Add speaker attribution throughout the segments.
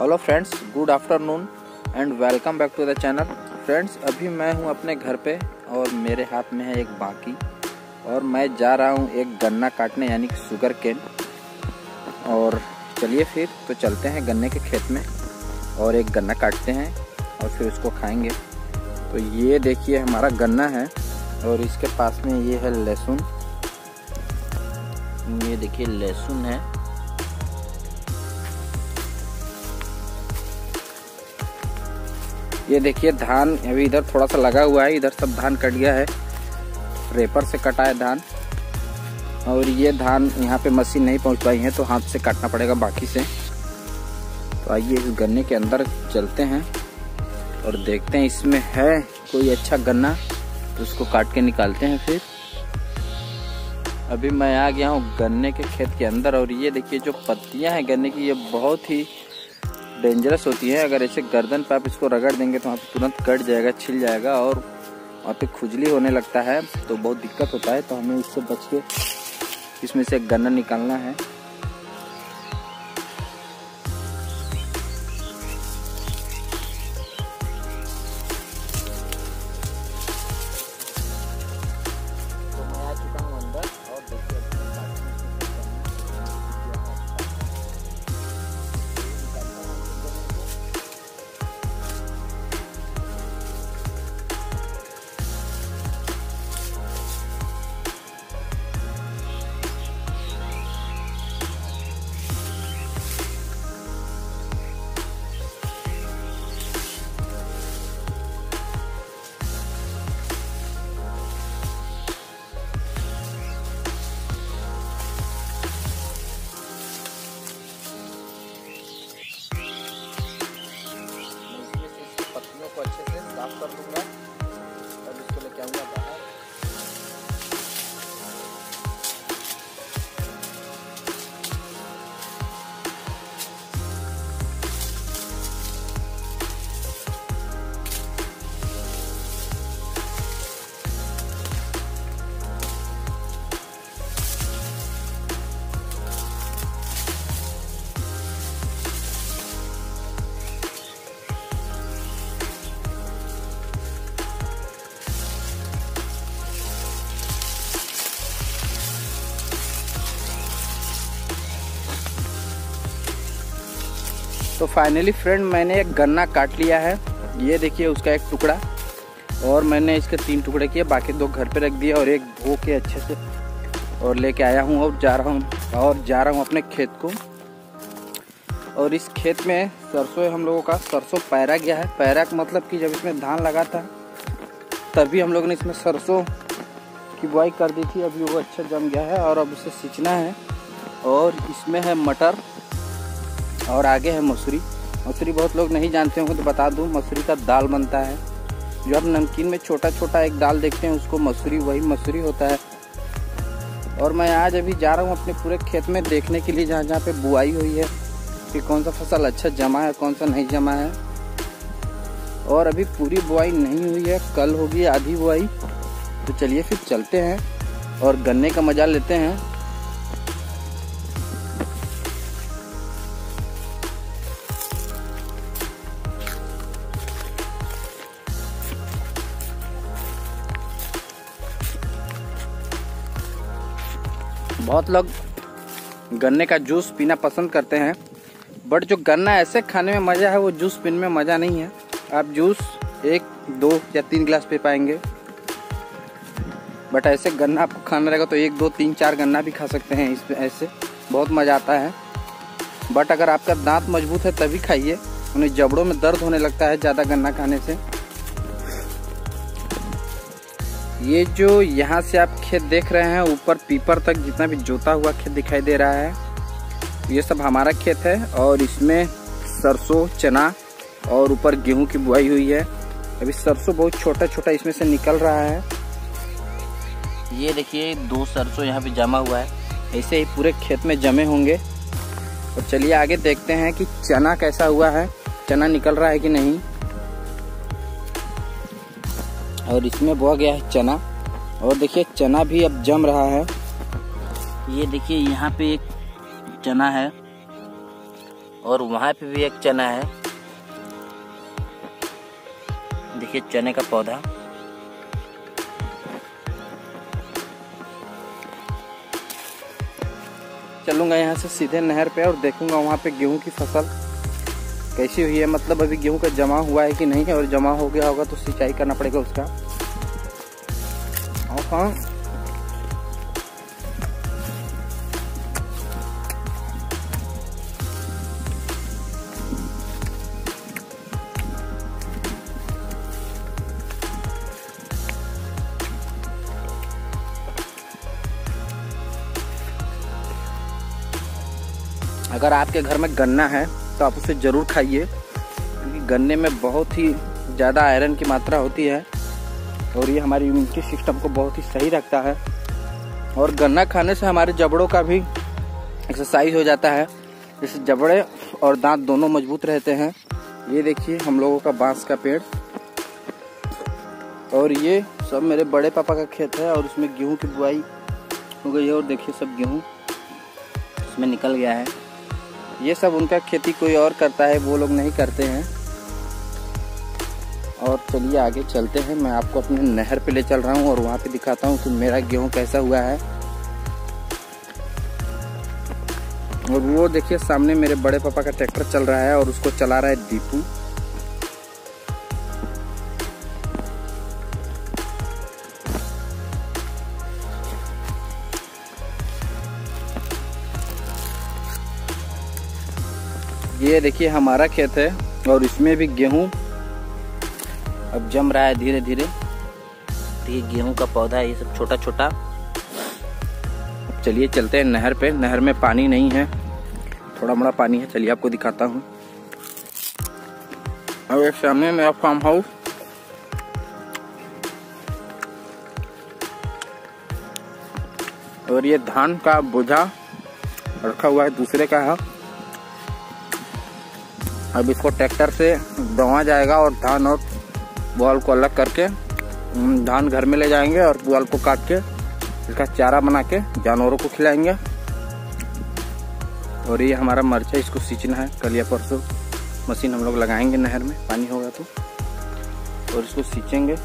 Speaker 1: Hello friends good afternoon and welcome back to the channel friends अभी मैं हूँ अपने घर पे और मेरे हाथ में है एक बाकी और मैं जा रहा हूँ एक गन्ना काटने यानी कि शुगर केन और चलिए फिर तो चलते हैं गन्ने के खेत में और एक गन्ना काटते हैं और फिर उसको खाएँगे। तो ये देखिए हमारा गन्ना है और इसके पास में ये है लहसुन। ये देखिए लहसुन है। ये देखिए धान, अभी इधर थोड़ा सा लगा हुआ है, इधर सब धान कट गया है। रेपर से कटा है धान। और ये धान यहाँ पे मशीन नहीं पहुँच पाई है तो हाथ से काटना पड़ेगा बाकी से। तो आइए इस गन्ने के अंदर चलते हैं और देखते हैं इसमें है कोई अच्छा गन्ना तो उसको काट के निकालते हैं फिर। अभी मैं आ गया हूँ गन्ने के खेत के अंदर और ये देखिए जो पत्तियाँ हैं गन्ने की, ये बहुत ही डेंजरस होती है। अगर ऐसे गर्दन पे आप इसको रगड़ देंगे तो वहाँ पर तुरंत कट जाएगा, छिल जाएगा और वहाँ पे खुजली होने लगता है तो बहुत दिक्कत होता है। तो हमें इससे बच के इसमें से गन्ना निकालना है। कर दूँगा तो फाइनली फ्रेंड मैंने एक गन्ना काट लिया है। ये देखिए, उसका एक टुकड़ा। और मैंने इसके तीन टुकड़े किए, बाकी दो घर पे रख दिए और एक धो के अच्छे से और लेके आया हूँ और जा रहा हूँ और जा रहा हूँ अपने खेत को। और इस खेत में सरसों हम लोगों का, सरसों पैरा गया है। पैरा का मतलब कि जब इसमें धान लगा था, तभी हम लोग ने इसमें सरसों की बुआई कर दी थी। अभी वो अच्छा जम गया है और अब उसे सींचना है। और इसमें है मटर। और आगे है मसूरी। मसूरी बहुत लोग नहीं जानते होंगे तो बता दूँ, मसूरी का दाल बनता है। जो आप नमकीन में छोटा छोटा एक दाल देखते हैं, उसको मसूरी, वही मसूरी होता है। और मैं आज अभी जा रहा हूँ अपने पूरे खेत में देखने के लिए, जहाँ जहाँ पे बुआई हुई है, कि कौन सा फ़सल अच्छा जमा है कौन सा नहीं जमा है। और अभी पूरी बुआई नहीं हुई है, कल होगी आधी बुआई। तो चलिए फिर चलते हैं और गन्ने का मज़ा लेते हैं। बहुत लोग गन्ने का जूस पीना पसंद करते हैं बट जो गन्ना ऐसे खाने में मज़ा है, वो जूस पीने में मज़ा नहीं है। आप जूस एक, दो या तीन गिलास पी पाएँगे। बट ऐसे गन्ना आपको खाना रहेगा तो एक, दो, तीन, चार गन्ना भी खा सकते हैं इसमें ऐसे बहुत मज़ा आता है। बट अगर आपका दांत मज़बूत है, तभी खाइए। उन्हें जबड़ों में दर्द होने लगता है ज़्यादा गन्ना खाने से। ये जो यहाँ से आप खेत देख रहे हैं, ऊपर पीपर तक जितना भी जोता हुआ खेत दिखाई दे रहा है, ये सब हमारा खेत है और इसमें सरसों, चना और ऊपर गेहूँ की बुआई हुई है। अभी सरसों बहुत छोटा छोटा इसमें से निकल रहा है। ये देखिए, दो सरसों यहाँ पे जमा हुआ है। ऐसे ही पूरे खेत में जमे होंगे। और चलिए आगे देखते हैं कि चना कैसा हुआ है, चना निकल रहा है कि नहीं। और इसमें बोआ गया है चना। और देखिए, चना भी अब जम रहा है। ये देखिए, यहाँ पे एक चना है। और वहाँ पे भी एक चना है। देखिए, चने का पौधा। चलूँगा यहाँ से सीधे नहर पे और देखूँगा वहाँ पे गेहूँ की फ़सल। कैसी हुई है? मतलब अभी गेहूँ का जमा हुआ है कि नहीं है? और जमा हो गया होगा तो सिंचाई करना पड़ेगा उसका। और हाँ अगर आपके घर में गन्ना है तो आप उसे ज़रूर खाइए, क्योंकि गन्ने में बहुत ही ज़्यादा आयरन की मात्रा होती है और ये हमारी इम्यूनिटी सिस्टम को बहुत ही सही रखता है। और गन्ना खाने से हमारे जबड़ों का भी एक्सरसाइज हो जाता है। जिससे जबड़े और दांत दोनों मज़बूत रहते हैं। ये देखिए हम लोगों का बाँस का पेड़। और ये सब मेरे बड़े पापा का खेत है और उसमें गेहूँ की बुआई हो गई है और देखिए सब गेहूँ इसमें निकल गया है। ये सब उनका खेती कोई और करता है, वो लोग नहीं करते हैं। और चलिए आगे चलते हैं। मैं आपको अपने नहर पे ले चल रहा हूँ और वहाँ पे दिखाता हूँ कि मेरा गेहूँ कैसा हुआ है। और वो देखिए, सामने मेरे बड़े पापा का ट्रैक्टर चल रहा है और उसको चला रहा है दीपू। ये देखिए, हमारा खेत है और इसमें भी गेहूँ अब जम रहा है धीरे धीरे। ये गेहूँ का पौधा है, ये सब छोटा छोटा अब चलिए, चलते हैं नहर पे। नहर में पानी नहीं है। थोड़ा बड़ा पानी है। चलिए, आपको दिखाता हूँ। अब एक सामने मेरा फार्म हाउस और ये धान का बोझा रखा हुआ है, दूसरे का है। अब इसको ट्रैक्टर से दवा जाएगा और धान और बॉल को अलग करके धान घर में ले जाएँगे और बॉल को काट के, इसका चारा बना के जानवरों को खिलाएँगे। और ये हमारा मर्चा इसको सींचना है, कल या परसों मशीन हम लोग लगाएँगे नहर में, पानी होगा तो। और इसको सींचेंगे।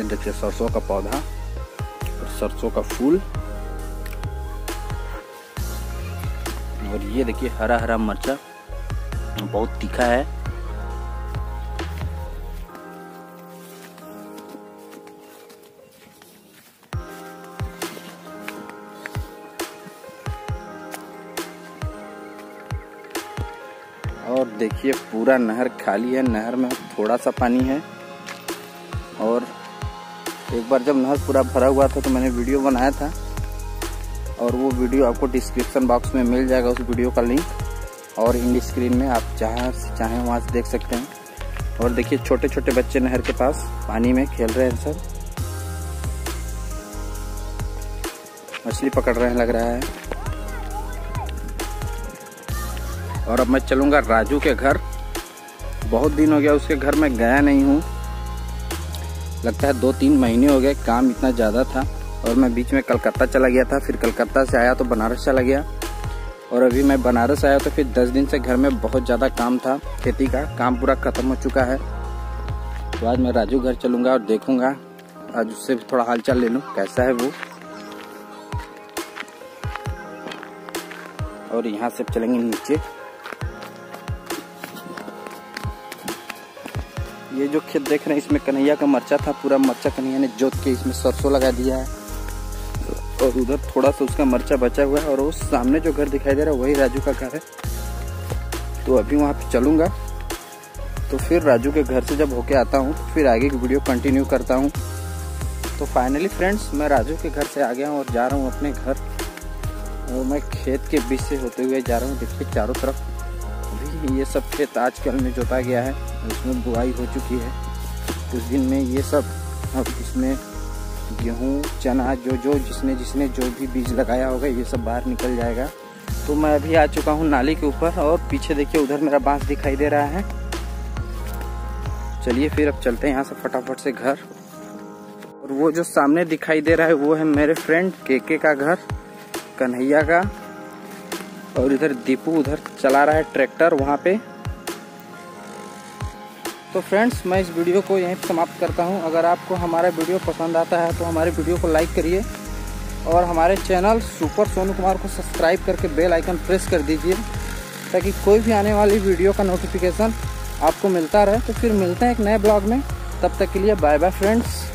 Speaker 1: ये देखिए, सरसों का पौधा और सरसों का फूल। और ये देखिए हरा हरा मरचा। बहुत तीखा है। और देखिए, पूरा नहर खाली है। नहर में थोड़ा सा पानी है। और एक बार जब नहर पूरा भरा हुआ था तो मैंने वीडियो बनाया था। और वो वीडियो आपको डिस्क्रिप्शन बॉक्स में मिल जाएगा उस वीडियो का लिंक और इन स्क्रीन में आप जहाँ से चाहें वहाँ से देख सकते हैं। और देखिए छोटे छोटे बच्चे नहर के पास पानी में खेल रहे हैं सब मछली पकड़ रहे हैं लग रहा है। और अब मैं चलूँगा राजू के घर। बहुत दिन हो गया उसके घर में गया नहीं हूँ। लगता है दो तीन महीने हो गए, काम इतना ज़्यादा था और मैं बीच में कलकत्ता चला गया था, फिर कलकत्ता से आया तो बनारस चला गया। और अभी मैं बनारस आया तो फिर दस दिन से घर में बहुत ज़्यादा काम था, खेती का काम पूरा ख़त्म हो चुका है। तो आज मैं राजू घर चलूँगा और देखूँगा, आज उससे भी थोड़ा हालचाल ले लूँ, कैसा है वो। और यहाँ से चलेंगे नीचे। ये जो खेत देख रहे हैं, इसमें कन्हैया का मरचा था, पूरा मरचा कन्हैया ने जोत के इसमें सरसों लगा दिया है। और उधर थोड़ा सा उसका मरचा बचा हुआ है, और उस सामने जो घर दिखाई दे रहा है, वही राजू का घर है। तो अभी वहाँ पे चलूँगा। तो फिर राजू के घर से जब होके आता हूँ तो फिर आगे की वीडियो कंटिन्यू करता हूँ। तो फाइनली फ्रेंड्स मैं राजू के घर से आ गया हूँ और जा रहा हूँ अपने घर। और मैं खेत के बीच से होते हुए जा रहा हूँ, देखिए, चारों तरफ़। ये सब खेत आजकल में जोता गया है। उसमें बुआई हो चुकी है। कुछ दिन में ये सब, अब इसमें गेहूँ, चना, जो जो जिसने जिसने जो भी बीज लगाया होगा, ये सब बाहर निकल जाएगा। तो मैं अभी आ चुका हूँ नाली के ऊपर और पीछे देखिए, उधर मेरा बाँस दिखाई दे रहा है। चलिए फिर अब चलते हैं यहाँ से फटाफट से घर। और वो जो सामने दिखाई दे रहा है, वो है मेरे फ्रेंड केके का घर, कन्हैया का। और इधर दीपू उधर चला रहा है ट्रैक्टर वहाँ पे। तो फ्रेंड्स मैं इस वीडियो को यहीं समाप्त करता हूँ। अगर आपको हमारा वीडियो पसंद आता है तो हमारे वीडियो को लाइक करिए और हमारे चैनल सुपर सोनू कुमार को सब्सक्राइब करके बेल आइकन प्रेस कर दीजिए, ताकि कोई भी आने वाली वीडियो का नोटिफिकेशन आपको मिलता रहे। तो फिर मिलते हैं एक नए ब्लॉग में। तब तक के लिए बाय बाय फ्रेंड्स